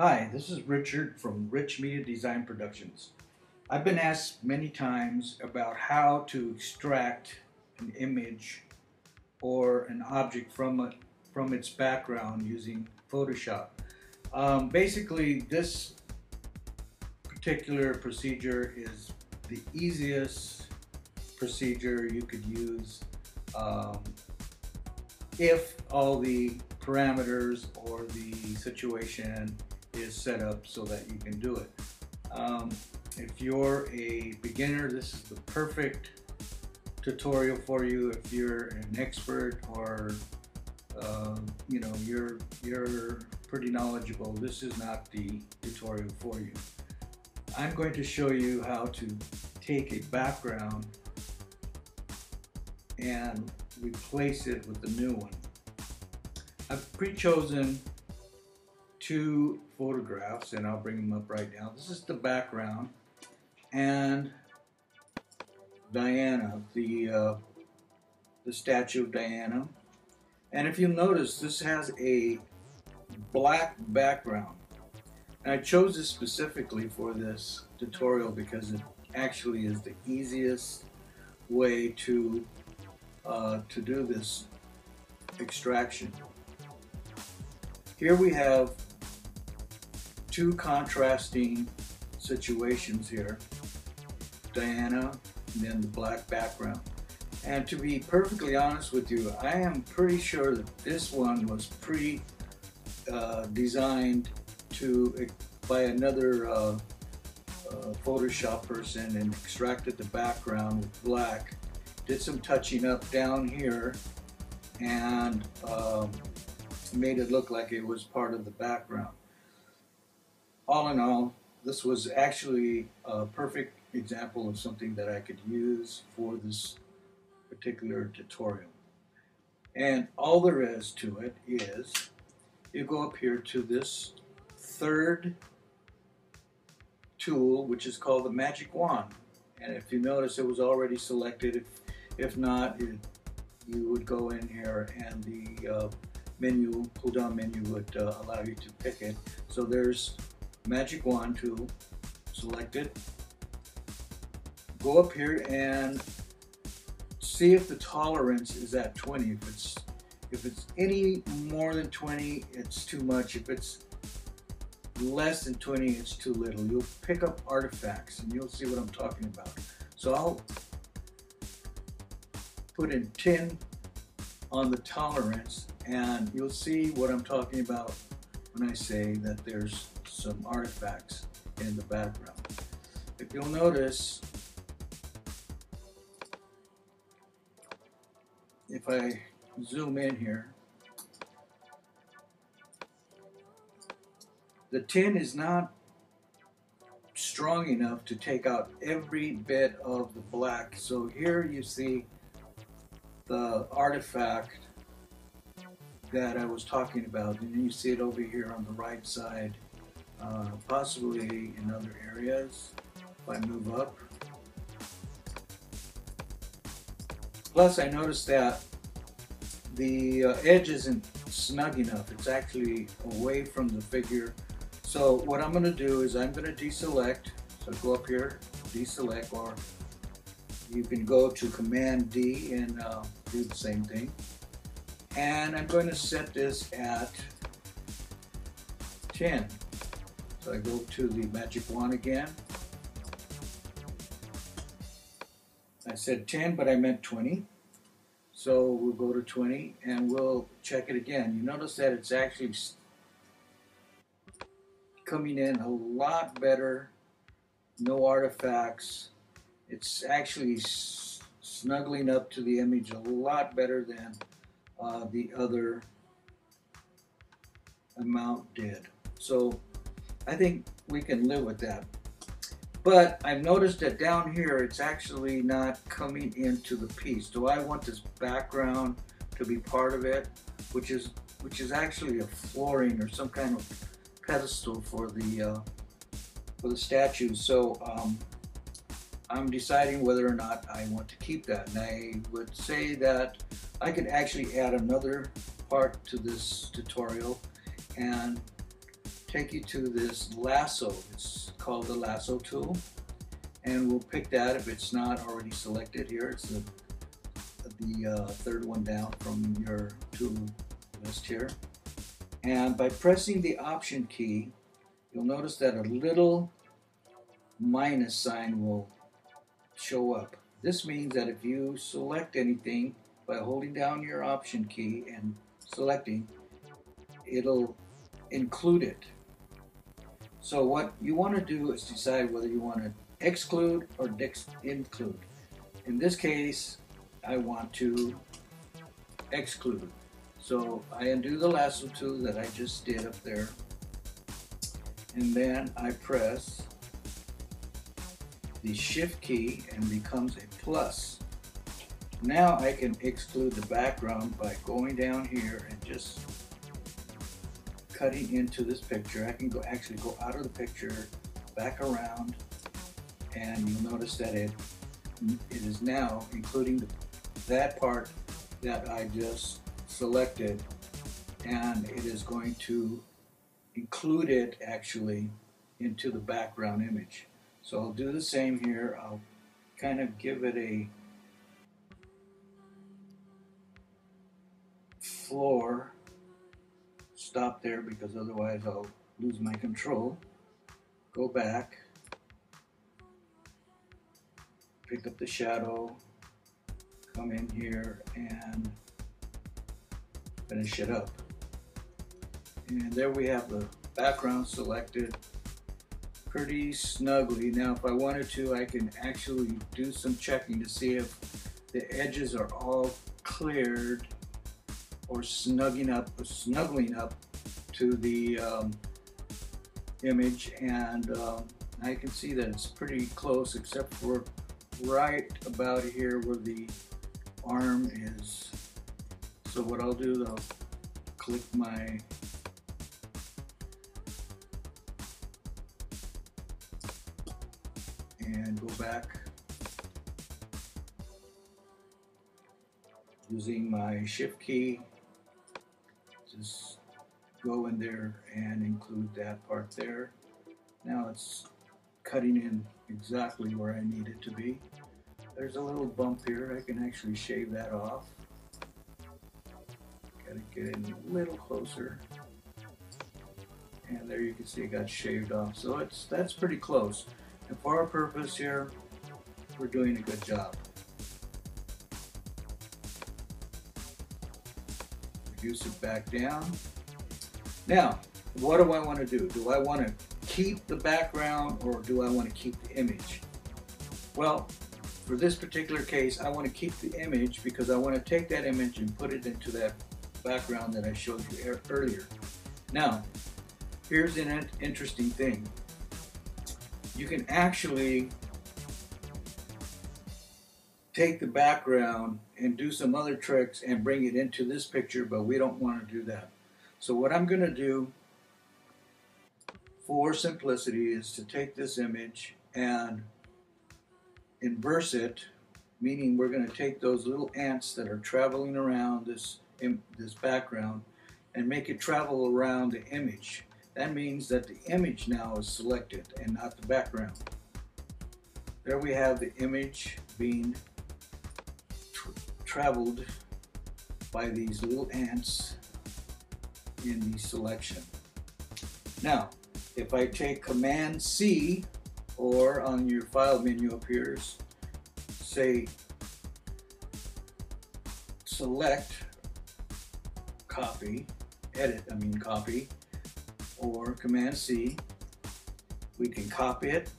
Hi, this is Richard from Rich Media Design Productions. I've been asked many times about how to extract an image or an object from a, from its background using Photoshop. Um, basically, this particular procedure is the easiest procedure you could use um, if all the parameters or the situation is set up so that you can do it. Um, if you're a beginner, this is the perfect tutorial for you. If you're an expert or uh, you know you're you're pretty knowledgeable, this is not the tutorial for you. I'm going to show you how to take a background and replace it with a new one. I've pre-chosen two photographs and I'll bring them up right now. This is the background and Diana, the, uh, the statue of Diana. And if you notice, this has a black background. And I chose this specifically for this tutorial because it actually is the easiest way to uh, to do this extraction. Here we have two contrasting situations here. Diana and then the black background. And to be perfectly honest with you, I am pretty sure that this one was pre-designed uh, to by another uh, uh, Photoshop person and extracted the background with black. Did some touching up down here and um, made it look like it was part of the background. All in all, this was actually a perfect example of something that I could use for this particular tutorial. And all there is to it is you go up here to this third tool, which is called the magic wand. And if you notice, it was already selected. If, if not, it, you would go in here and the uh, menu, pull down menu would uh, allow you to pick it. So there's magic wand tool select it, Go up here and see if the tolerance is at 20. If it's if it's any more than 20, it's too much. If it's less than 20, it's too little. You'll pick up artifacts and you'll see what I'm talking about. So I'll put in 10 on the tolerance and you'll see what I'm talking about when I say that there's some artifacts in the background. If you'll notice, if I zoom in here, the tin is not strong enough to take out every bit of the black. So here you see the artifact that I was talking about. And you see it over here on the right side, uh, possibly in other areas if I move up. Plus I noticed that the uh, edge isn't snug enough. It's actually away from the figure. So what I'm going to do is I'm going to deselect. So go up here, deselect, or you can go to Command D and uh, do the same thing. And I'm going to set this at 10. I go to the magic wand again. I said 10, but I meant 20. So we'll go to 20 and we'll check it again. You notice that it's actually coming in a lot better, no artifacts. It's actually snuggling up to the image a lot better than uh, the other amount did. So I think we can live with that. But I've noticed that down here, it's actually not coming into the piece. Do I want this background to be part of it? Which is, which is actually a flooring or some kind of pedestal for the, uh, for the statue. So um, I'm deciding whether or not I want to keep that. And I would say that I could actually add another part to this tutorial and take you to this lasso. It's called the lasso tool. And we'll pick that if it's not already selected here. It's the, the uh, third one down from your tool list here. And by pressing the option key, you'll notice that a little minus sign will show up. This means that if you select anything by holding down your option key and selecting, it'll include it. So what you want to do is decide whether you want to exclude or include. In this case, I want to exclude. So I undo the lasso tool that I just did up there. And then I press the shift key and becomes a plus. Now I can exclude the background by going down here and just cutting into this picture. I can go actually go out of the picture, back around, and you'll notice that it it is now including that part that I just selected and it is going to include it actually into the background image. So I'll do the same here. I'll kind of give it a floor. Stop there because otherwise I'll lose my control. Go back. Pick up the shadow. Come in here and finish it up. And there we have the background selected pretty snugly. Now, if I wanted to, I can actually do some checking to see if the edges are all cleared or snugging up, snuggling up to the um, image. And um, I can see that it's pretty close, except for right about here where the arm is. So what I'll do, I'll click my and go back using my shift key go in there and include that part there. Now it's cutting in exactly where I need it to be. There's a little bump here. I can actually shave that off. Gotta get in a little closer. And there you can see it got shaved off. So it's that's pretty close. And for our purpose here, we're doing a good job. Reduce it back down. Now, what do I want to do? Do I want to keep the background or do I want to keep the image? Well, for this particular case, I want to keep the image because I want to take that image and put it into that background that I showed you earlier. Now, here's an interesting thing you can actually take the background and do some other tricks and bring it into this picture, but we don't want to do that. So what I'm going to do for simplicity is to take this image and inverse it, meaning we're going to take those little ants that are traveling around this, this background and make it travel around the image. That means that the image now is selected and not the background. There we have the image being traveled by these little ants in the selection. Now, if I take Command C or on your file menu appears, say select, copy, edit, I mean copy, or Command C. We can copy it,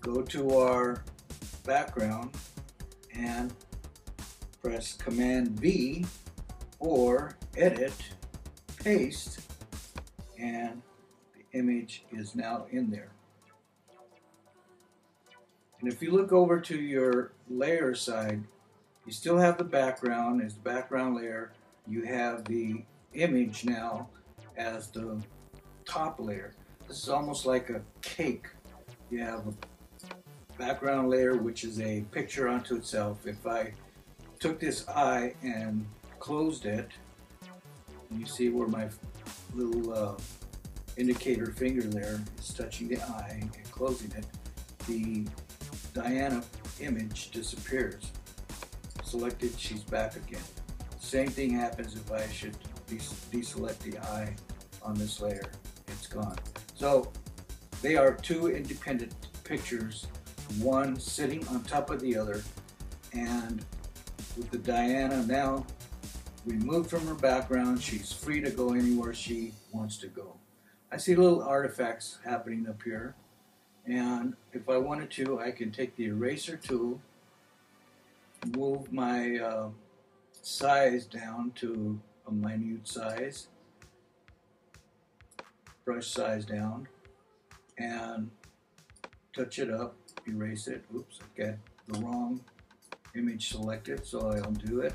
go to our background and press Command V or edit, paste, and the image is now in there. And if you look over to your layer side, you still have the background as the background layer. You have the image now as the top layer. This is almost like a cake. You have a background layer, which is a picture unto itself. If I took this eye and closed it, you see where my little uh, indicator finger there is touching the eye and closing it, the Diana image disappears. Selected, she's back again. Same thing happens if I should deselect the eye on this layer. It's gone. So they are two independent pictures, one sitting on top of the other, and with the Diana now removed from her background, she's free to go anywhere she wants to go. I see little artifacts happening up here, and if I wanted to, I can take the eraser tool, move my uh, size down to a minute size, brush size down, and touch it up, erase it. Oops, I got the wrong image selected, so I'll do it.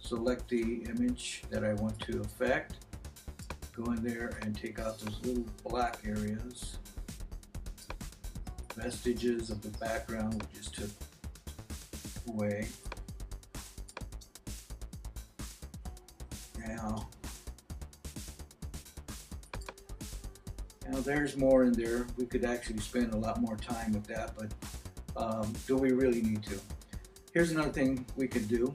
Select the image that I want to affect. Go in there and take out those little black areas. Vestiges of the background we just took away. Now, now there's more in there. We could actually spend a lot more time with that, but um, do we really need to? Here's another thing we could do.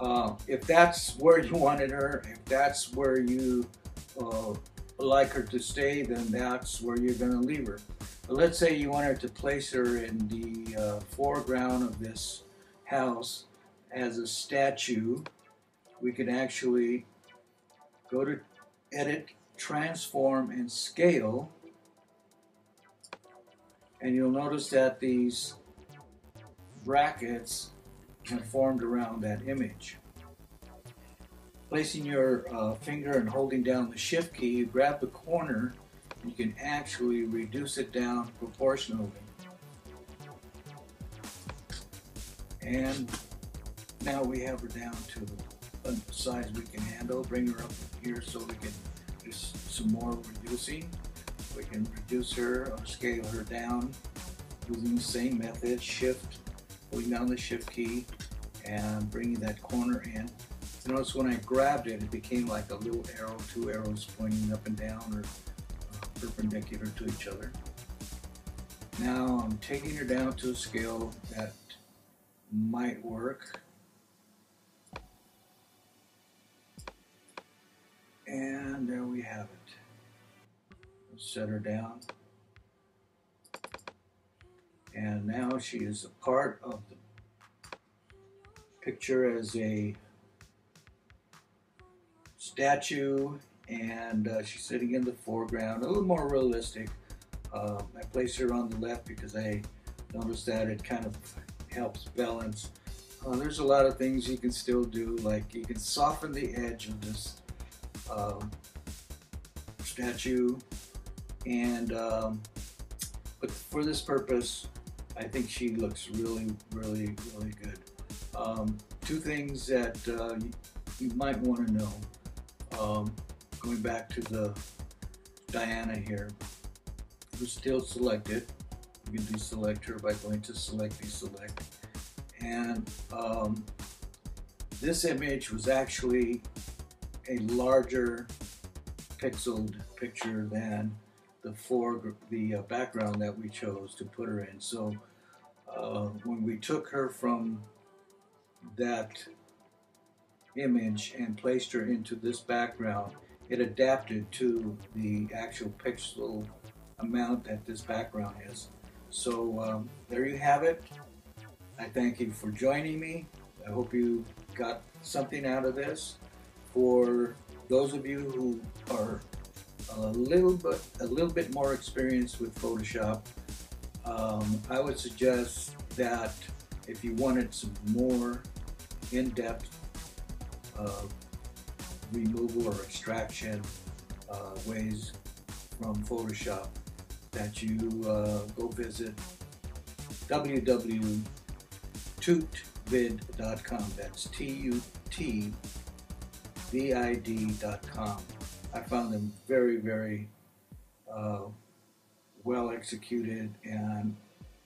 Uh, if that's where you wanted her, if that's where you uh, like her to stay, then that's where you're going to leave her. But let's say you wanted to place her in the uh, foreground of this house as a statue. We can actually go to Edit, Transform, and Scale. And you'll notice that these brackets formed around that image. Placing your uh, finger and holding down the shift key, you grab the corner, you can actually reduce it down proportionally. And now we have her down to the size we can handle. Bring her up here so we can do some more reducing. We can reduce her or scale her down using the same method, shift, holding down the shift key and bringing that corner in. Notice when I grabbed it, it became like a little arrow, two arrows pointing up and down or uh, perpendicular to each other. Now I'm taking her down to a scale that might work. And there we have it. Set her down. And now she is a part of the picture as a statue and uh, she's sitting in the foreground, a little more realistic. Uh, I place her on the left because I noticed that it kind of helps balance. Uh, there's a lot of things you can still do, like you can soften the edge of this um, statue, and um, but for this purpose, I think she looks really, really, really good. Um, two things that uh, you, you, might want to know. Um, going back to the Diana here, who's still selected. You can deselect her by going to select, deselect. And um, this image was actually a larger pixeled picture than the the uh, background that we chose to put her in. So uh, when we took her from that image and placed her into this background, it adapted to the actual pixel amount that this background is. So um, there you have it. I thank you for joining me. I hope you got something out of this. For those of you who are a little bit a little bit more experience with Photoshop, um, I would suggest that if you wanted some more in-depth uh, removal or extraction uh, ways from Photoshop, that you uh, go visit www.tutvid.com. That's T-U-T-V-I-D.com. I found them very, very uh, well executed, and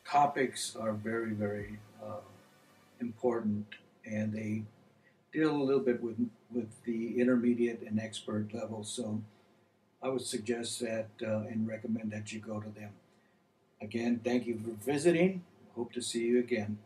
topics are very, very uh, important, and they deal a little bit with with the intermediate and expert level. So I would suggest that uh, and recommend that you go to them. Again, thank you for visiting. Hope to see you again.